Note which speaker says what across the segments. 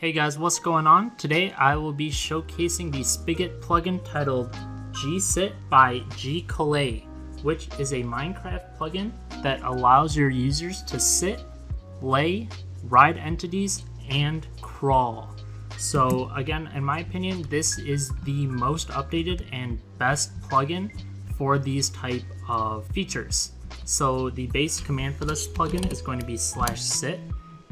Speaker 1: Hey guys, what's going on? Today I will be showcasing the Spigot plugin titled G-Sit by Gecolay, which is a Minecraft plugin that allows your users to sit, lay, ride entities, and crawl. So again, in my opinion, this is the most updated and best plugin for these type of features. So the base command for this plugin is going to be slash sit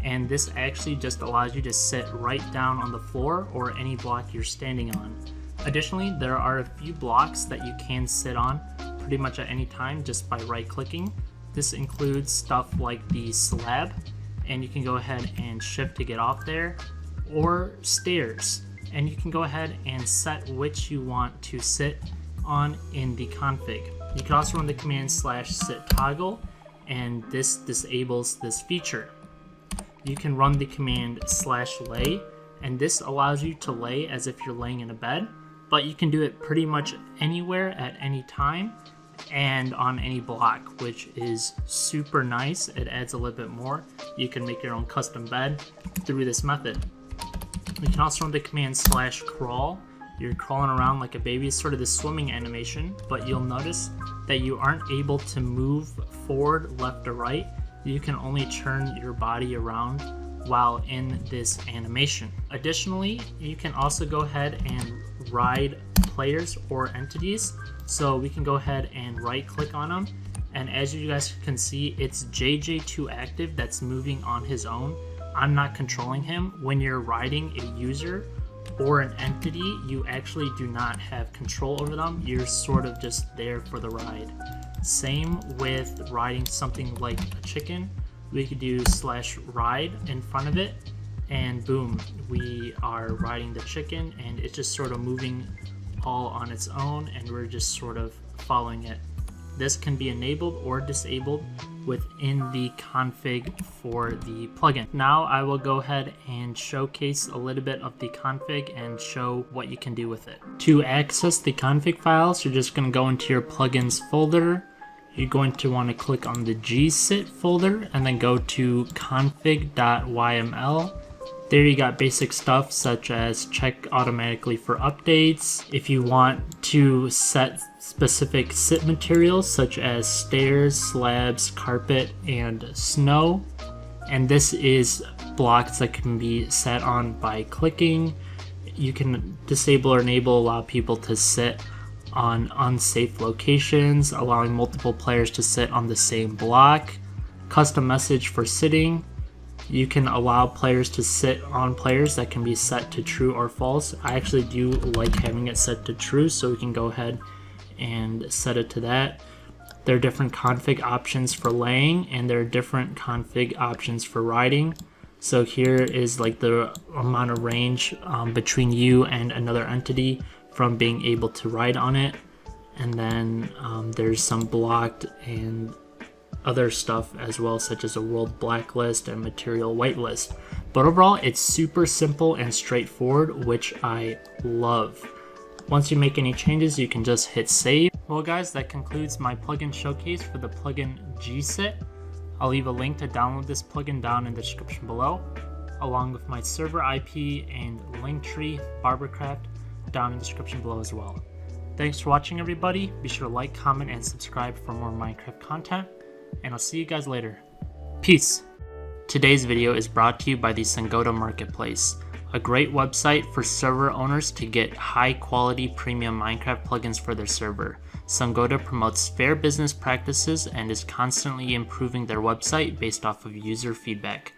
Speaker 1: and this actually just allows you to sit right down on the floor or any block you're standing on. Additionally, there are a few blocks that you can sit on pretty much at any time just by right clicking. This includes stuff like the slab, and you can go ahead and shift to get off there, or stairs, and you can go ahead and set which you want to sit on in the config. You can also run the command slash sit toggle, and this disables this feature you can run the command slash lay, and this allows you to lay as if you're laying in a bed, but you can do it pretty much anywhere at any time and on any block, which is super nice. It adds a little bit more. You can make your own custom bed through this method. You can also run the command slash crawl. You're crawling around like a baby, sort of the swimming animation, but you'll notice that you aren't able to move forward, left, or right you can only turn your body around while in this animation. Additionally, you can also go ahead and ride players or entities. So we can go ahead and right click on them. And as you guys can see, it's JJ2 active that's moving on his own. I'm not controlling him. When you're riding a user or an entity, you actually do not have control over them. You're sort of just there for the ride. Same with riding something like a chicken. We could do slash ride in front of it and boom, we are riding the chicken and it's just sort of moving all on its own and we're just sort of following it. This can be enabled or disabled within the config for the plugin. Now I will go ahead and showcase a little bit of the config and show what you can do with it. To access the config files, you're just going to go into your plugins folder. You're going to want to click on the gsit folder and then go to config.yml there you got basic stuff such as check automatically for updates. If you want to set specific sit materials such as stairs, slabs, carpet, and snow. And this is blocks that can be set on by clicking. You can disable or enable allow people to sit on unsafe locations, allowing multiple players to sit on the same block. Custom message for sitting, you can allow players to sit on players that can be set to true or false. I actually do like having it set to true, so we can go ahead and set it to that. There are different config options for laying, and there are different config options for riding. So here is like the amount of range um, between you and another entity from being able to ride on it. And then um, there's some blocked and other stuff as well, such as a world blacklist and material whitelist. But overall, it's super simple and straightforward, which I love. Once you make any changes, you can just hit save. Well guys, that concludes my plugin showcase for the plugin GSIT. I'll leave a link to download this plugin down in the description below, along with my server IP and Linktree Barbercraft down in the description below as well. Thanks for watching everybody, be sure to like, comment, and subscribe for more Minecraft content and I'll see you guys later. Peace! Today's video is brought to you by the Songoda Marketplace, a great website for server owners to get high quality premium Minecraft plugins for their server. Songoda promotes fair business practices and is constantly improving their website based off of user feedback.